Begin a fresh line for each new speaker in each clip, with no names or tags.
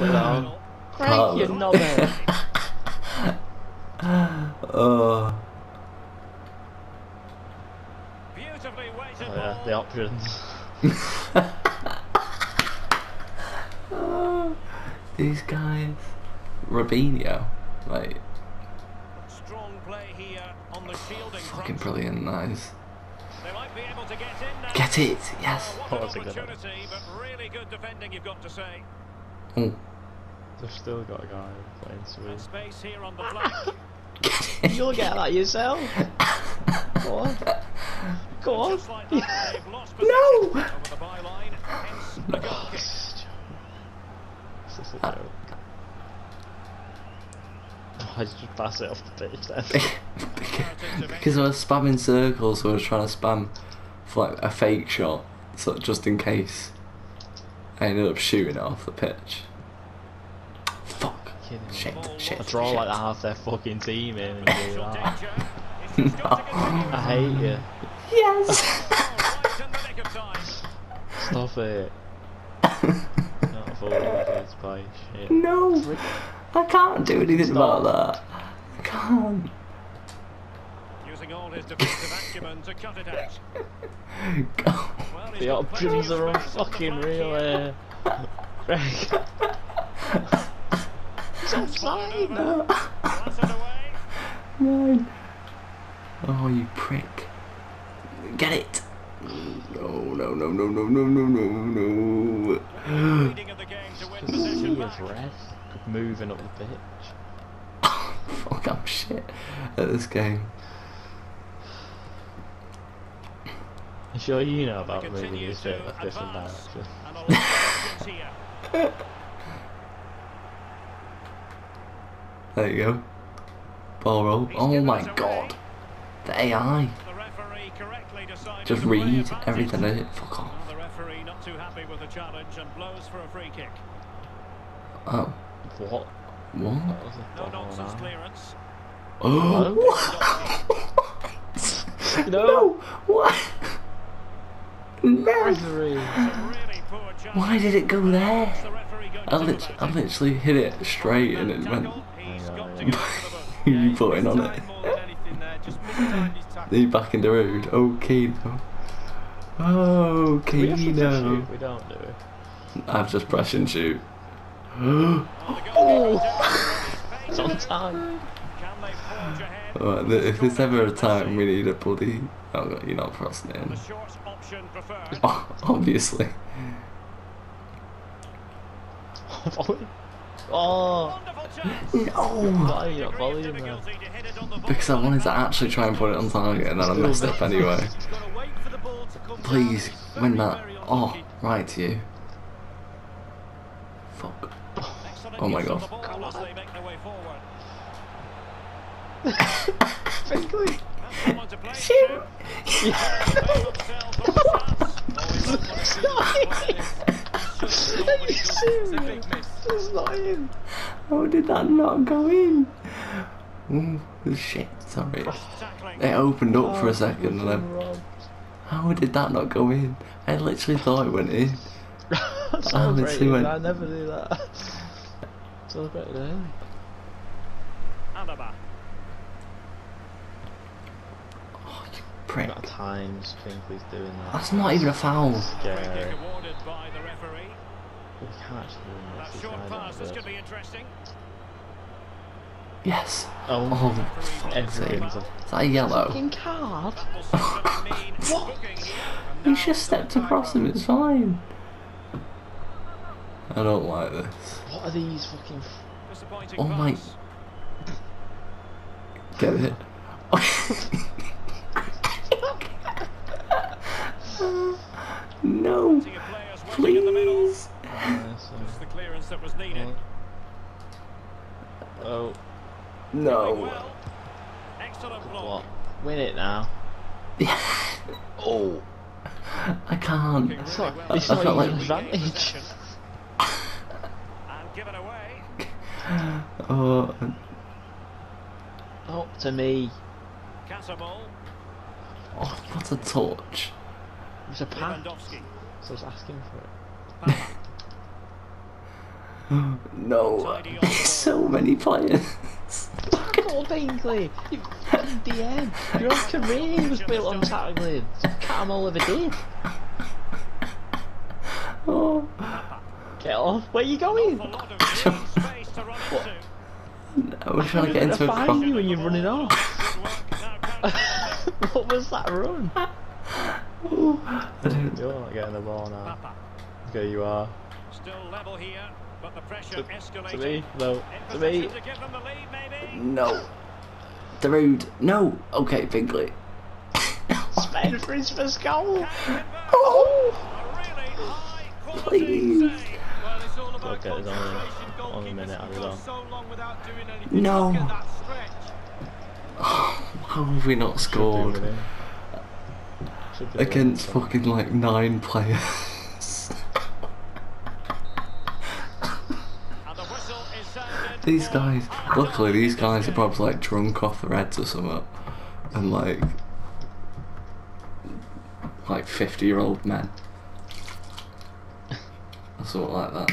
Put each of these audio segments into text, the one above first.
No.
Can't.
You're not there.
Oh,
Beautifully weighted
Oh, yeah, the options.
these guys. Robinho, like
Strong play here on the shielding
fucking
front.
brilliant. Nice.
They might be able to get in now.
Get it, yes.
Oh,
What
what an opportunity, but really good defending, you've got to say.
Oh,
They've still got a guy playing
And
Sweden.
space here on the flank.
You'll get that yourself. Go on. Go on.
Just like that, they've lost
No!
possession over the byline, hence the oh, goal kick.
It's just a joke. Oh, I just pass it off the pitch then.
because I was spamming circles, so I was trying to spam for like a fake shot, so just in case. I ended up shooting it off the pitch. Fuck.
Kidding.
Shit, shit.
I draw
shit.
like half their fucking team in and do that.
danger. It's just got to continue.
I hate you.
Yes!
Right in the of time.
Stop it. Not falling kids by shit.
no! I can't do anything about that. I can't.
Using all his defensive acumen to cut it out.
Go.
Well, he's
The
got
options are
space on
fucking real
here.
here. Greg. It's offside.
No.
Pass.
Mine. Oh, you prick. Get it. No, no, no, no, no, no, no, no, no.
Leading of the game to win
Just
possession
see
back.
his red moving up the pitch.
Fuck, I'm shit at this game.
I'm sure you know about moving
continue
his
to
shit a different direction.
And a lot of options here.
There you go. Ball roll. Oh my god. The AI.
The referee correctly decided
Just read everything in it. Fuck off.
The referee not too happy with the challenge and blows for a free kick.
Oh.
What?
What?
That was a
No nonsense clearance.
Oh.
No.
What? Why did it go there? I, lit I literally hit it straight and it went. you put in on it. They back in the road. Okay no. Okay
we. We don't do it.
I've just pressed and shoot.
oh!
it's on time.
Right, if there's ever a time we need a bloody Oh, you're not crossing in. Oh, obviously.
oh!
No!
Volley,
because I wanted to actually try and put it on target and then I messed up anyway. Please, win that. Oh, right to you. Fuck. Oh my god.
Finkley.
Shoot!
Are you serious? Not in.
How did that not go in? Mm, shit, sorry. It opened up for a second and then. How did that not go in? I literally thought it went in. I literally went.
I never do that. Celebrate
it.
Eh? Alaba. Prick.
Amount of times Finkley's doing that.
That's not even a foul.
Scary.
awarded by the referee.
We can't actually win this. This
short pass, this could be interesting.
Yes.
Oh,
Oh, fuck's sake.
a
Is that a yellow?
fucking card.
That will certainly mean
What?
booking
He just stepped across him, it's fine. I don't like this.
What are these fucking? F-
Oh my- Get it? No. Please.
Oh.
No.
What? Win it now. oh.
I can't.
It's not, it's not, not
like
advantage.
oh.
Up to me.
Oh, what a torch.
It's a
path.
So it's asking for it.
no. so many players.
Fuck off, Bingley. You DM. Your whole career was built on tackling. Cut him all over day.
Oh.
Get off. Where are you going?
what?
I was trying to get into a
fight.
I'm
you you're running off. what was that run?
I don't.
You're not getting the ball now.
Papa.
Okay, you are.
Still level here, but the pressure
To,
escalating.
to me? No. To me?
position to give them the lead, maybe.
No. Darude, no. Okay, Bingley.
Spain for his first goal!
Oh,
A really high quality
please.
Well, it's all about
Okay, it's on the-
concentration.
on the
Goalkeepers
minute,
can
I
go
don't know.
so long without doing anything.
No.
Look at that stretch.
How have we not scored against fucking like nine players?
And the whistle is sounded
these guys, luckily, these guys are probably like drunk off the reds or something, and like, like fifty-year-old men, or something like that.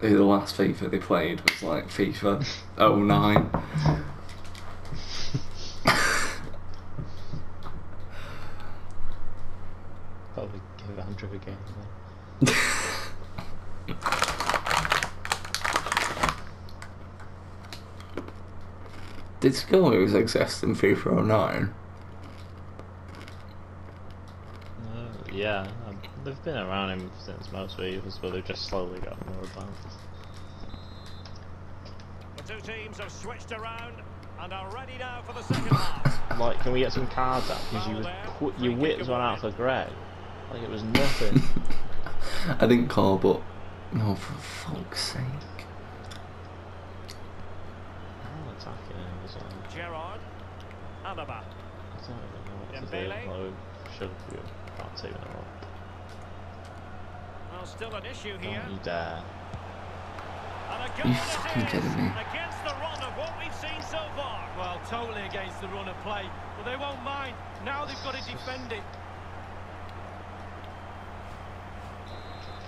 The the last FIFA they played was like FIFA 09.
Probably give Andrew a game.
Did skill moves exist in FIFA 09?
Uh, yeah, um, they've been around him since most Fifas, but they've just slowly got more advanced.
The two teams have switched around and are ready now for the second half.
Like, can we get some cards out? Because you, was qu- you whipped one out for Greg. Like it was nothing.
I didn't call, but no, for fuck's sake.
I'm attacking him as well.
Gerard, Alaba,
I don't even know what to do.
Dembele.
Like, we should have got two in a row.
well, still an issue here.
Don't you dare.
Are you fucking kidding me?
against the run of what we've seen so far.
Well, totally against the run of play. But they won't mind. Now they've got to defend it.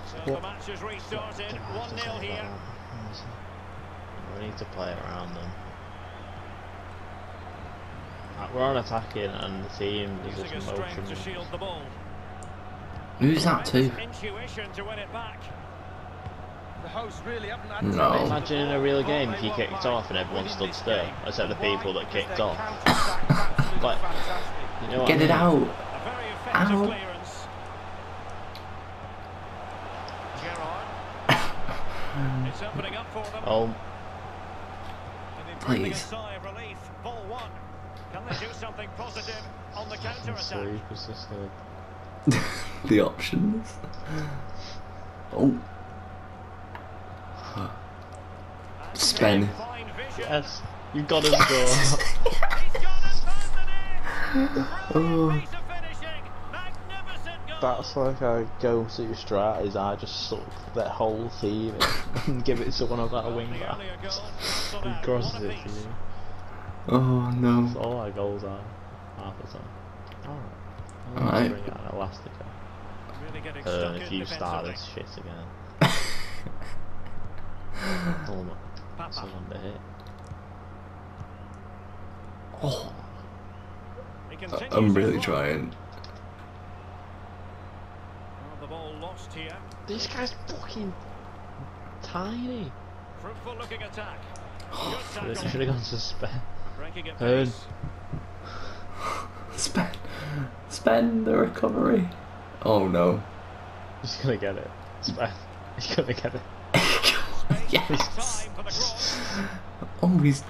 So the match has restarted, 1-0 here.
We need to play around them. Like, we're on attacking and the team is
Using
just
strength to
motion.
shield the ball.
Who's that too?
To win it back.
The hosts really haven't had
No.
Imagine in a real game if you kicked off and everyone stood still, except the people that kicked off. but You know what
Get
I
it
mean?
out.
A very effective
Ow.
clearance. Gerard. it's opening up for them.
Oh,
And they're breathing a
Please.
Sigh of relief. Ball one. Can they do something positive on the counter attack?
sleep is just
the options. Oh, Spen.
Fine.
Yes, you got to score.
He's gone and found it in.
Oh.
Brilliant piece of finishing. Magnificent goal.
That's like a go-to strat is I just suck that whole team and give it to one of our wing
The
backs.
earlier
Who crosses it to you.
Oh
That's
no.
all our goals are. Half the time. Alright.
Alright.
bring out an Elastico.
Really getting
Uh,
stuck
if you start this shit again. Oh my. Someone to hit.
Oh, I-
continues
I'm really trying.
Oh, the ball lost here.
This guy's fucking tiny.
Fruitful looking attack.
Oh,
Good
This
tackle.
should have gone to spare.
Breaking at
Hearn.
Spend, spend the recovery. Oh no.
He's gonna get it. Spend. He's gonna get it.
Space
yes.
and time for the cross.
Oh, he's.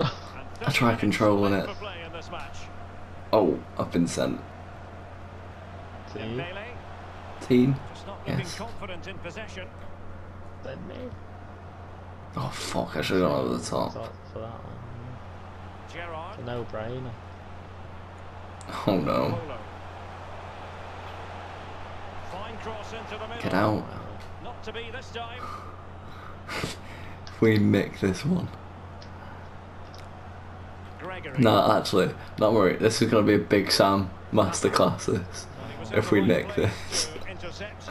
And
I try controlling it.
for play in this match.
Oh, I've been sent.
See?
Dembele,
Teen.
just not looking
Yes.
confident in possession.
Then me.
Oh fuck! I should have gone over the top.
Thought for that one.
Gerard.
It's a no-brainer.
Oh no.
Fine cross into the.
Get out.
Not to be this time.
If we nick this one.
Gregory.
No, actually, don't worry. This is gonna be a big Sam masterclass. This.
And he was
if we nick this.
to intercept.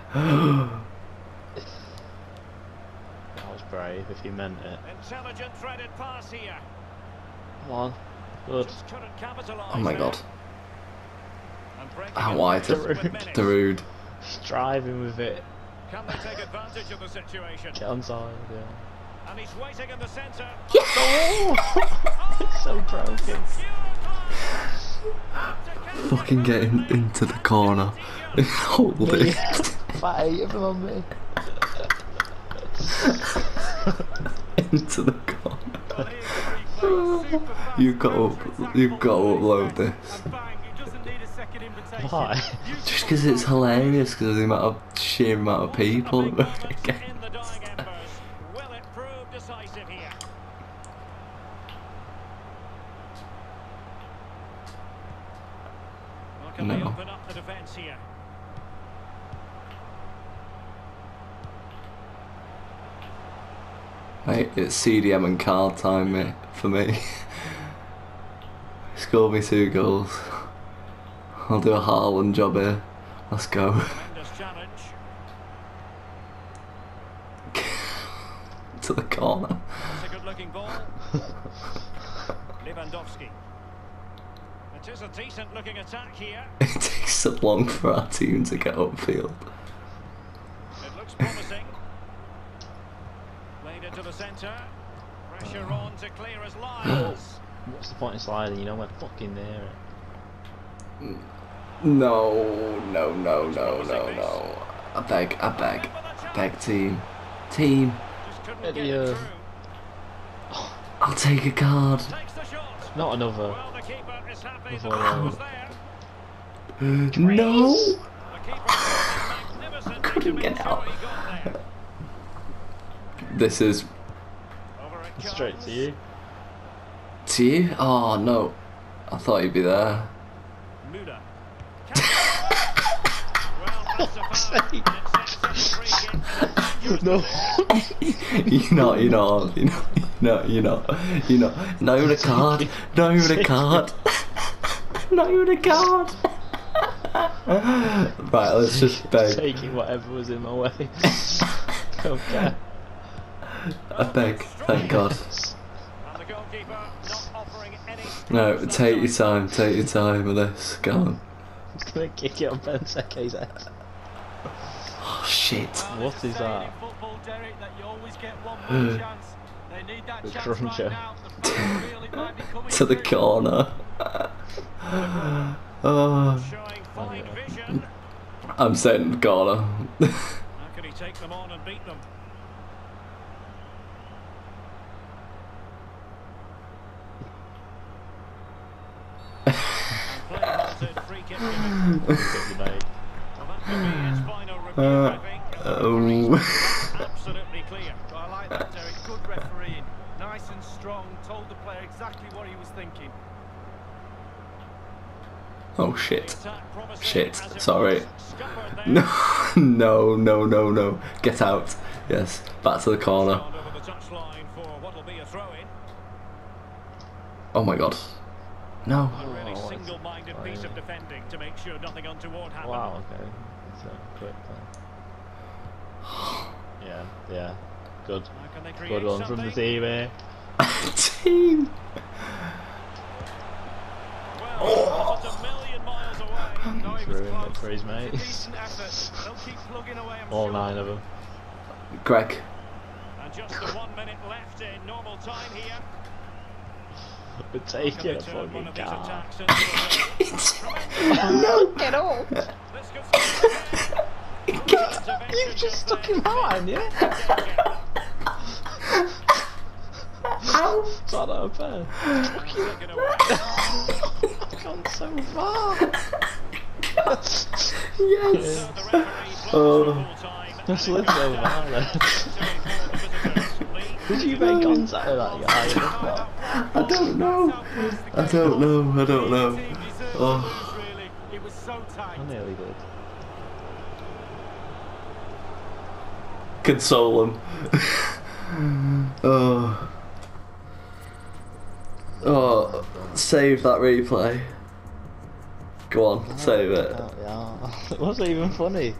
That was brave if he meant it.
Intelligent threaded pass here.
Come on. Good.
Just couldn't capitalise
Oh my god.
And breaking
How
it
wide
just
to
with minutes.
Darude.
Striving with it.
Can they take advantage of the situation?
Get on side, yeah.
And he's waiting in the centre.
it's so broken.
Fucking getting into the corner. Holy.
About eight of them on me.
Into the corner. You've got to, you've got to upload this.
Why?
Just because it's hilarious because of the amount of sheer amount of people.
in the dying embers. Will it prove decisive here? Or can they
No.
open up the defence here?
Mate, it's CDM and card time, mate, for me. Score me two goals. I'll do a Harlan job here. Let's go. To the corner.
It's a good looking ball. Lewandowski. It is a decent looking attack here.
It takes so long for our team to get upfield.
It looks promising. Played into the centre. Pressure on to clear as lines.
What's the point in sliding? You know we're fucking near it.
No, no, no, no, no, no. I beg, I beg, I beg, team. Team,
Just couldn't
At
get
the,
it
uh.
I'll take a card.
Takes the shot.
Not another.
Well, the keeper is happy the
Before,
This is
Straight to you.
to you? Oh no. I thought you'd be there.
Muda. well, that's a foul.
sake.
It sets up a free kick and a dangerous
No.
you're not, you're not, you're not, you're not, you're not, you're not. Not even a card. Not even a card. Not even a card. right, let's just beg.
Taking whatever was in my way. okay.
I beg. Thank God.
And the goalkeeper not offering any
No, take your time. Take your time with this. Go on.
I'm gonna kick it on Benseke's head.
Oh shit.
What is that?
That you always get one more chance. They need that
The
chance
cruncher.
right now. The fans feel it might be coming
To the corner. oh,
showing fine vision.
I'm saying the corner.
How can he take them on and beat them? And play halted, free kick given.
Get you, mate.
Well, that could be his final review,
Uh,
I think.
oh.
Absolutely clear.
I like that, Derek. Good refereeing. Nice and strong. Told the player exactly what he was thinking.
Oh shit. Shit, sorry.
was. Scuppered there.
No, no, no, no, no. Get out. Yes, back to the corner.
Gone over the touchline for what'll be a throw-in.
Oh my god. No.
A really
Oh,
single-minded piece of defending to make sure nothing untoward happened.
Wow, okay. It's a quick then. Yeah, yeah. Good.
How can they create
Good one from the team here.
Team.
Well, wasn't a million miles away.
No,
Ruined it for his mates.
decent effort. They'll keep plugging away, I'm
All nine of them.
Greg.
And just the one minute left in normal time here.
We're
Can
taking
they
a
turn one
fucking car.
attacks into a
no.
Get off!
This could score
You've just stuck him behind, yeah? It's not that bad.
Taken away.
I've gone so far.
Yes.
So the referee blows
Oh.
the full time.
Just live so far then. Did you make contact with that guy?
I don't know. I don't know. I don't know. Oh.
It was so tight.
I nearly did.
Console him. oh. Oh. Save that replay. Go on, oh, save it.
Oh. It wasn't even funny.